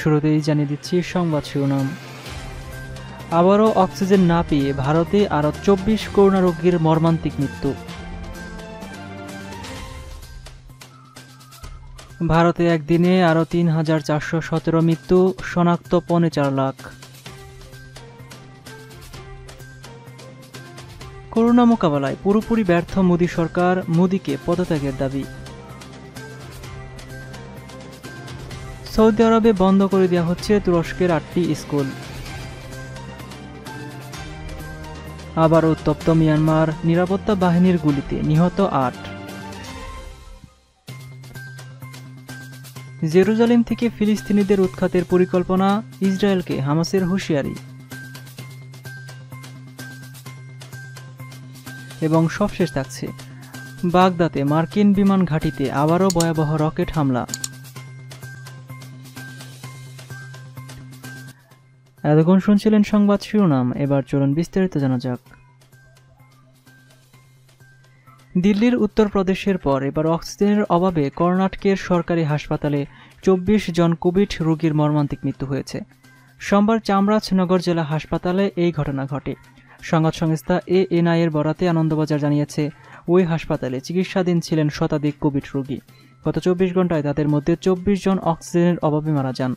শুরুতেই জানিয়ে দিচ্ছি সংবাদ শিরোনাম। আবারও অক্সিজেন না পেয়ে ভারতে আরও চব্বিশ করোনা রোগীর মর্মান্তিক মৃত্যু। ভারতে একদিনে আরও তিন হাজার চারশো সতেরো মৃত্যু, শনাক্ত পৌনে চার লাখ। করোনা মোকাবেলায় পুরোপুরি ব্যর্থ মোদী সরকার, মোদীকে পদত্যাগের দাবি। সৌদি আরবে বন্ধ করে দেওয়া হচ্ছে তুরস্কের আটটি স্কুল। আবার উত্তপ্ত মিয়ানমার নিরাপত্তা বাহিনীর গুলিতে নিহত আট। জেরুজালেম থেকে ফিলিস্তিনিদের উৎখাতের পরিকল্পনা ইসরায়েলকে হামাসের হুঁশিয়ারি। এবং সবশেষ থাকছে বাগদাতে মার্কিন বিমান ঘাঁটিতে আবারও ভয়াবহ রকেট হামলা। এতক্ষণ শুনছিলেন সংবাদ শিরোনাম, এবার চলুন বিস্তারিত জানা যাক। দিল্লির উত্তরপ্রদেশের পর এবার অক্সিজেনের অভাবে কর্ণাটকের সরকারি হাসপাতালে চব্বিশ জন কোভিড রোগীর মর্মান্তিক মৃত্যু হয়েছে। সোমবার চামরাজনগর জেলা হাসপাতালে এই ঘটনা ঘটে। সংবাদ সংস্থা এএনআই এর বরাতে আনন্দবাজার জানিয়েছে, ওই হাসপাতালে চিকিৎসাধীন ছিলেন শতাধিক কোভিড রোগী। গত চব্বিশ ঘন্টায় তাদের মধ্যে চব্বিশ জন অক্সিজেনের অভাবে মারা যান।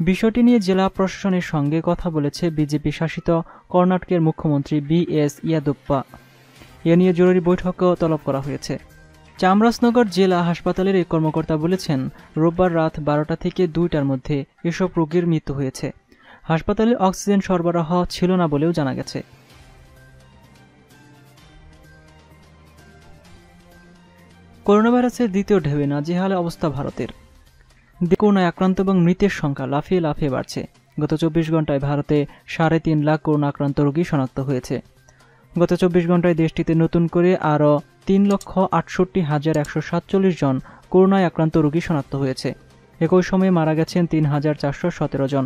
বিষয়টি নিয়ে জেলা প্রশাসনের সঙ্গে কথা বলেছে বিজেপি শাসিত কর্ণাটকের মুখ্যমন্ত্রী বি এস ইয়াদুপ্পা। এ নিয়ে জরুরি বৈঠকও তলব করা হয়েছে। চামরাজনগর জেলা হাসপাতালের এই কর্মকর্তা বলেছেন, রোববার রাত বারোটা থেকে দুইটার মধ্যে এসব রোগীর মৃত্যু হয়েছে। হাসপাতালে অক্সিজেন সরবরাহ ছিল না বলেও জানা গেছে। করোনা ভাইরাসের দ্বিতীয় ঢেউয়ে নাজেহালে অবস্থা ভারতের। করোনায় আক্রান্ত এবং মৃতের সংখ্যা লাফিয়ে লাফিয়ে বাড়ছে। গত চব্বিশ ঘন্টায় ভারতে সাড়ে তিন লাখ করোনা আক্রান্ত রোগী শনাক্ত হয়েছে। গত চব্বিশ ঘন্টায় দেশটিতে নতুন করে আরও তিন লক্ষ আটষট্টি হাজার একশো সাতচল্লিশ জন করোনায় আক্রান্ত রোগী শনাক্ত হয়েছে। একই সময়ে মারা গেছেন তিন হাজার চারশো সতেরো জন।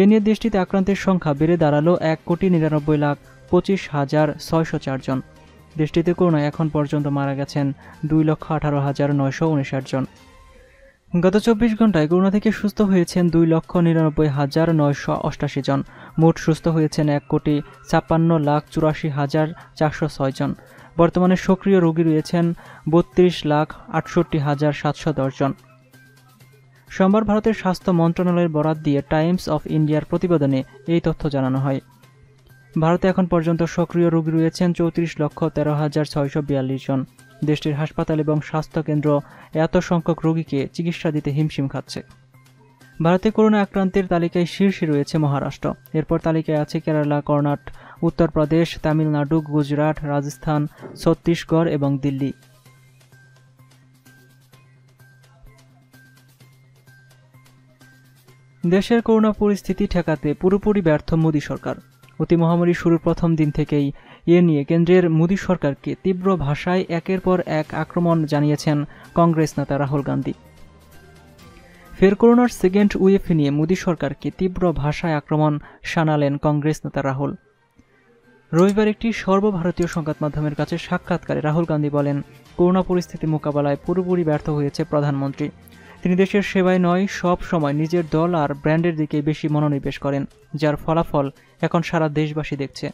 এ নিয়ে দেশটিতে আক্রান্তের সংখ্যা বেড়ে দাঁড়াল এক কোটি নিরানব্বই লাখ পঁচিশ হাজার ছয়শো চারজন দেশটিতে করোনায় এখন পর্যন্ত মারা গেছেন দুই লক্ষ আঠারো হাজার নয়শো উনষাট জন। গত চব্বিশ ঘন্টায় করোনা থেকে সুস্থ হয়েছেন দুই লক্ষ নিরানব্বই হাজার নয়শো অষ্টাশি জন। মোট সুস্থ হয়েছেন এক কোটি ছাপ্পান্ন লাখ চুরাশি হাজার চারশো ছয় জন। বর্তমানে সক্রিয় রোগী রয়েছেন বত্রিশ লাখ আটষট্টি হাজার সাতশো জন। সোমবার ভারতের স্বাস্থ্য মন্ত্রণালয়ের বরাত দিয়ে টাইমস অফ ইন্ডিয়ার প্রতিবেদনে এই তথ্য জানানো হয়। ভারতে এখন পর্যন্ত সক্রিয় রোগী রয়েছেন চৌত্রিশ লক্ষ তেরো হাজার ছয়শো বিয়াল্লিশ জন। দেশটির হাসপাতাল এবং স্বাস্থ্যকেন্দ্র এত সংখ্যক রোগীকে চিকিৎসা দিতে হিমশিম খাচ্ছে। ভারতে করোনা আক্রান্তের তালিকায় শীর্ষে রয়েছে মহারাষ্ট্র। এরপর তালিকায় আছে কেরালা, কর্ণাট, উত্তরপ্রদেশ, তামিলনাড়ু, গুজরাট, রাজস্থান, ছত্তিশগড় এবং দিল্লি। দেশের করোনা পরিস্থিতি ঠেকাতে পুরোপুরি ব্যর্থ মোদী সরকার। অতি মহামারী শুরুর প্রথম দিন থেকেই এ নিয়ে কেন্দ্রের মোদী সরকারকে তীব্র ভাষায় একের পর এক আক্রমণ জানিয়েছেন কংগ্রেস নেতা রাহুল গান্ধী। ফের করোনার সেকেন্ড ওয়েভ নিয়ে মোদী সরকারকে তীব্র ভাষায় আক্রমণ শানালেন কংগ্রেস নেতা রাহুল। রবিবার একটি সর্বভারতীয় সংবাদ মাধ্যমের কাছে সাক্ষাৎকারে রাহুল গান্ধী বলেন, করোনা পরিস্থিতি মোকাবেলায় পুরোপুরি ব্যর্থ হয়েছে প্রধানমন্ত্রী। তিনি দেশের সেবায় নয়, সব সময় নিজের দল আর ব্র্যান্ডের দিকে বেশি মনোনিবেশ করেন, যার ফলাফল এখন সারা দেশবাসী দেখছে।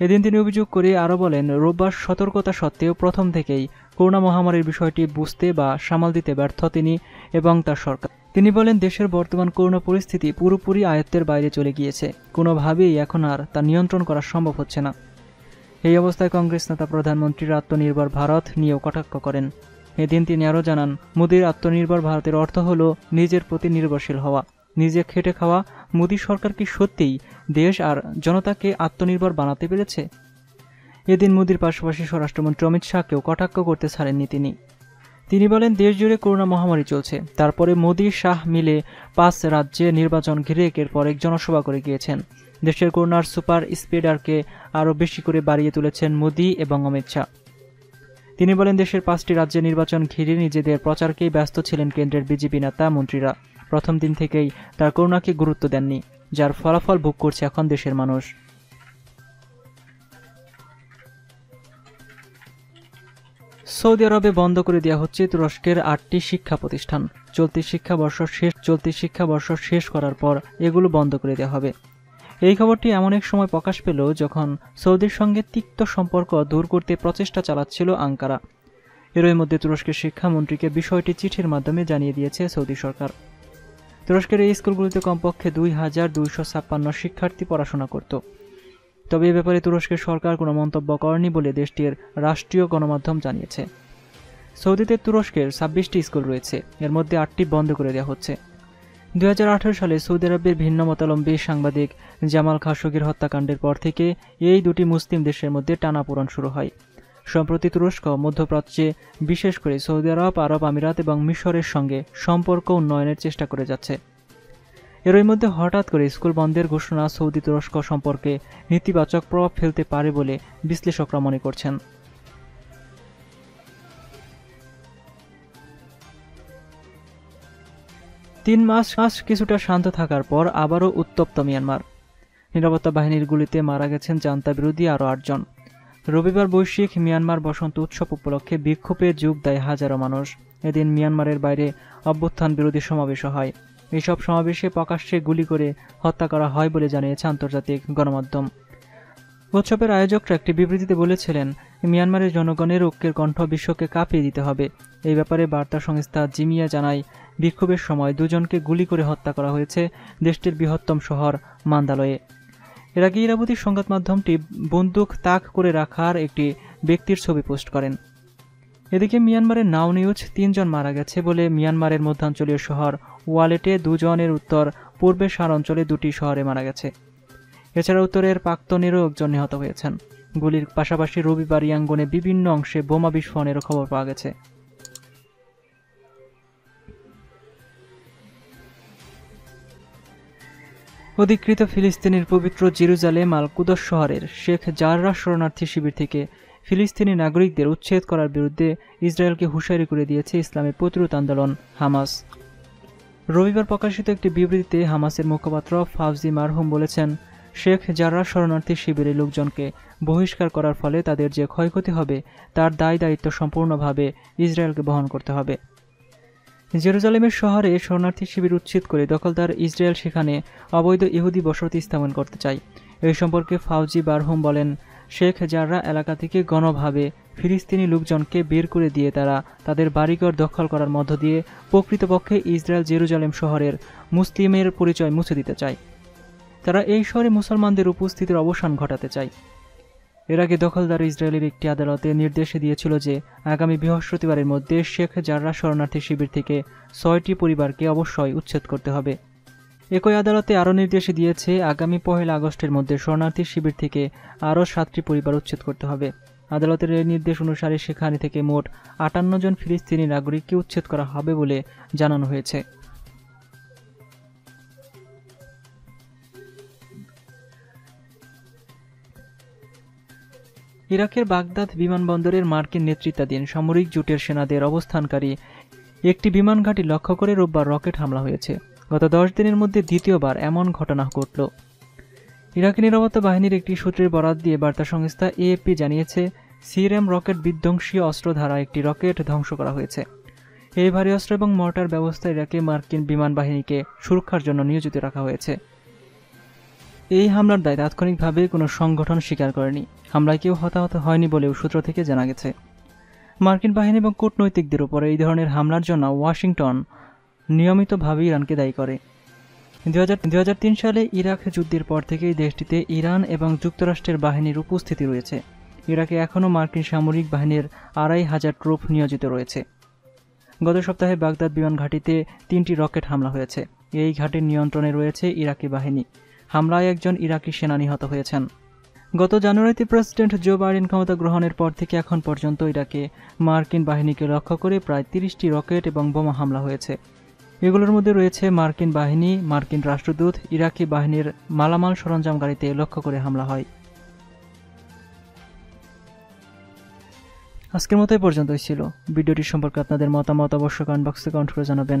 এদিন তিনি অভিযোগ করে আরও বলেন, রোববার সতর্কতা সত্ত্বেও প্রথম থেকেই করোনা মহামারীর বিষয়টি বুঝতে বা সামাল দিতে ব্যর্থ তিনি এবং তার সরকার। তিনি বলেন, দেশের বর্তমান করোনা পরিস্থিতি পুরোপুরি আয়ত্তের বাইরে চলে গিয়েছে। কোনোভাবেই এখন আর তা নিয়ন্ত্রণ করা সম্ভব হচ্ছে না। এই অবস্থায় কংগ্রেস নেতা, প্রধানমন্ত্রীর আত্মনির্ভর ভারত নিয়েও কটাক্ষ করেন। এদিন তিনি আরও জানান, মোদীর আত্মনির্ভর ভারতের অর্থ হল নিজের প্রতি নির্ভরশীল হওয়া। নিজে খেটে খাওয়া, মোদী সরকার কি সত্যিই দেশ আর জনতাকে আত্মনির্ভর বানাতে পেরেছে? এদিন মোদীর পাশাপাশি স্বরাষ্ট্রমন্ত্রী অমিত শাহকেও কটাক্ষ করতে ছাড়েননি তিনি। তিনি বলেন, দেশ জুড়ে করোনা মহামারী চলছে। তারপরে মোদী, শাহ মিলে পাঁচ রাজ্যে নির্বাচন ঘিরে একের পর এক জনসভা করে গিয়েছেন। দেশের করোনার সুপার স্পিডারকে আরও বেশি করে বাড়িয়ে তুলেছেন মোদী এবং অমিত শাহ। তিনি বলেন, দেশের পাঁচটি রাজ্যে নির্বাচন ঘিরে নিজেদের প্রচারকেই ব্যস্ত ছিলেন কেন্দ্রের বিজেপি নেতা, মন্ত্রীরা। প্রথম দিন থেকেই তার করোনাকে গুরুত্ব দেননি, যার ফলাফল ভোগ করছে এখন দেশের মানুষ। সৌদি আরবে বন্ধ করে দেওয়া হচ্ছে তুরস্কের আটটি শিক্ষা প্রতিষ্ঠান। চলতি শিক্ষাবর্ষ শেষ, চলতি শিক্ষাবর্ষ শেষ করার পর এগুলো বন্ধ করে দেওয়া হবে। এই খবরটি এমন এক সময় প্রকাশ পেল যখন সৌদির সঙ্গে তিক্ত সম্পর্ক দূর করতে প্রচেষ্টা চালাচ্ছিল আঙ্কারা। এরই মধ্যে তুরস্কের শিক্ষামন্ত্রীকে বিষয়টি চিঠির মাধ্যমে জানিয়ে দিয়েছে সৌদি সরকার। তুরস্কের এই স্কুলগুলিতে কমপক্ষে দুই হাজার দুইশো ছাপ্পান্ন শিক্ষার্থী পড়াশোনা করত। তবে এ ব্যাপারে তুরস্কের সরকার কোনো মন্তব্য করেনি বলে দেশটির রাষ্ট্রীয় গণমাধ্যম জানিয়েছে। সৌদিতে তুরস্কের ছাব্বিশটি স্কুল রয়েছে। এর মধ্যে আটটি বন্ধ করে দেওয়া হচ্ছে। দু হাজার আঠেরো সালে সৌদি আরবের ভিন্ন মতালম্বী সাংবাদিক জামাল খাশোগির হত্যাকাণ্ডের পর থেকে এই দুটি মুসলিম দেশের মধ্যে টানাপোড়ন শুরু হয়। সম্প্রতি তুরস্ক, মধ্যপ্রাচ্যে বিশেষ করে সৌদি আরব আরব আমিরাত এবং মিশরের সঙ্গে সম্পর্ক উন্নয়নের চেষ্টা করে যাচ্ছে। এরই মধ্যে হঠাৎ করে স্কুল বন্ধের ঘোষণা সৌদি তুরস্ক সম্পর্কে নেতিবাচক প্রভাব ফেলতে পারে বলে বিশ্লেষকরা মনে করছেন। তিন মাস মাস কিছুটা শান্ত থাকার পর আবারও উত্তপ্ত মিয়ানমার। নিরাপত্তা বাহিনীর গুলিতে মারা গেছেন জান্তা বিরোধী আরও আটজন। রবিবার বৈশ্বিক মিয়ানমার বসন্ত উৎসব উপলক্ষে বিক্ষোভে যোগ দেয় হাজারো মানুষ। এদিন মিয়ানমারের বাইরে অভ্যুত্থান বিরোধী সমাবেশ হয়। এসব সমাবেশে প্রকাশ্যে গুলি করে হত্যা করা হয় বলে জানিয়েছে আন্তর্জাতিক গণমাধ্যম। উৎসবের আয়োজকরা একটি বিবৃতিতে বলেছিলেন, মিয়ানমারের জনগণের ঐক্যের কণ্ঠ বিশ্বকে কাঁপিয়ে দিতে হবে। এই ব্যাপারে বার্তা সংস্থা জিমিয়া জানায়, বিক্ষোভের সময় দুজনকে গুলি করে হত্যা করা হয়েছে দেশটির বৃহত্তম শহর মান্দালয়ে। এর আগে ইরাবতী সংবাদ মাধ্যমটি বন্দুক তাক করে রাখার একটি ব্যক্তির ছবি পোস্ট করেন। এদিকে মিয়ানমারের নাও নিউজ তিনজন মারা গেছে বলে মিয়ানমারের মধ্যাঞ্চলীয় শহর ওয়ালেটে দুজনের উত্তর পূর্বে সার অঞ্চলে দুটি শহরে মারা গেছে। এছাড়া উত্তরের প্রাক্তনেরও একজন নিহত হয়েছেন। গুলির পাশাপাশি রবিবার ইয়াঙ্গনে বিভিন্ন অংশে বোমা বিস্ফোরণেরও খবর পাওয়া গেছে। অধিকৃত ফিলিস্তিনের পবিত্র জেরুজালেম আল কুদস শহরের শেখ জাররা শরণার্থী শিবির থেকে ফিলিস্তিনি নাগরিকদের উচ্ছেদ করার বিরুদ্ধে ইসরায়েলকে হুঁশিয়ারি করে দিয়েছে ইসলামী প্রতিরোধ আন্দোলন, হামাস। রবিবার প্রকাশিত একটি বিবৃতিতে হামাসের মুখপাত্র ফাউজি মারহুম বলেছেন শেখ জাররা শরণার্থী শিবিরের লোকজনকে বহিষ্কার করার ফলে তাদের যে ক্ষয়ক্ষতি হবে, তার দায় দায়িত্ব সম্পূর্ণভাবে ইসরায়েলকে বহন করতে হবে। জেরুজালেমের শহরে শরণার্থী শিবির উচ্ছেদ করে দখলদার ইসরায়েল সেখানে অবৈধ ইহুদি বসতি স্থাপন করতে চায়। এই সম্পর্কে ফাউজি বারহুম বলেন, শেখ জাররা এলাকা থেকে গণভাবে ফিলিস্তিনি লোকজনকে বের করে দিয়ে তারা তাদের বাড়িঘর দখল করার মধ্য দিয়ে প্রকৃতপক্ষে ইসরায়েল জেরুজালেম শহরের মুসলিমের পরিচয় মুছে দিতে চায়। তারা এই শহরে মুসলমানদের উপস্থিতির অবসান ঘটাতে চায়। এর আগে দখলদার ইসরায়েলের একটি আদালতে নির্দেশ দিয়েছিল যে, আগামী বৃহস্পতিবারের মধ্যে শেখ জাররা শরণার্থী শিবির থেকে ছয়টি পরিবারকে অবশ্যই উচ্ছেদ করতে হবে। একই আদালতে আরও নির্দেশ দিয়েছে, আগামী পহেলা আগস্টের মধ্যে শরণার্থী শিবির থেকে আরও সাতটি পরিবার উচ্ছেদ করতে হবে। আদালতের এই নির্দেশ অনুসারে সেখানে থেকে মোট আটান্ন জন ফিলিস্তিনি নাগরিককে উচ্ছেদ করা হবে বলে জানানো হয়েছে। ইরাকের বাগদাদ বিমানবন্দরের মার্কিন নেতৃত্বাধীন সামরিক জোটের সেনাদের অবস্থানকারী একটি বিমান ঘাঁটি লক্ষ্য করে রোববার রকেট হামলা হয়েছে। গত দশ দিনের মধ্যে দ্বিতীয়বার এমন ঘটনা ঘটল। ইরাকি নিরাপত্তা বাহিনীর একটি সূত্রের বরাত দিয়ে বার্তা সংস্থা এএপি জানিয়েছে, সিএরএম রকেট বিধ্বংসী অস্ত্র ধারা একটি রকেট ধ্বংস করা হয়েছে। এই ভারী অস্ত্র এবং মর্টার ব্যবস্থা ইরাকে মার্কিন বিমান বাহিনীকে সুরক্ষার জন্য নিয়োজিত রাখা হয়েছে। এই হামলার দায় তাৎক্ষণিকভাবে কোনো সংগঠন স্বীকার করেনি। হামলায় কেউ হতাহত হয়নি বলেও সূত্র থেকে জানা গেছে। মার্কিন বাহিনী এবং কূটনৈতিকদের উপরে এই ধরনের হামলার জন্য ওয়াশিংটন নিয়মিতভাবে ইরানকে দায়ী করে। দু হাজার সালে ইরাক যুদ্ধের পর থেকেই দেশটিতে ইরান এবং যুক্তরাষ্ট্রের বাহিনীর উপস্থিতি রয়েছে। ইরাকে এখনও মার্কিন সামরিক বাহিনীর আড়াই হাজার ট্রুপ নিয়োজিত রয়েছে। গত সপ্তাহে বাগদাদ বিমান ঘাঁটিতে তিনটি রকেট হামলা হয়েছে। এই ঘাটির নিয়ন্ত্রণে রয়েছে ইরাকি বাহিনী। হামলায় একজন ইরাকি সেনা নিহত হয়েছেন। গত জানুয়ারিতে প্রেসিডেন্ট জো বাইডেন ক্ষমতা গ্রহণের পর থেকে এখন পর্যন্ত ইরাকে মার্কিন বাহিনীকে লক্ষ্য করে প্রায় তিরিশটি রকেট এবং বোমা হামলা হয়েছে। এগুলোর মধ্যে রয়েছে মার্কিন বাহিনী, মার্কিন রাষ্ট্রদূত, ইরাকি বাহিনীর মালামাল সরঞ্জাম গাড়িতে লক্ষ্য করে হামলা হয়। আজকের মতো পর্যন্তই ছিল। ভিডিওটি সম্পর্কে আপনাদের মতামত অবশ্যই কমেন্ট বক্সে কমেন্ট করে জানাবেন।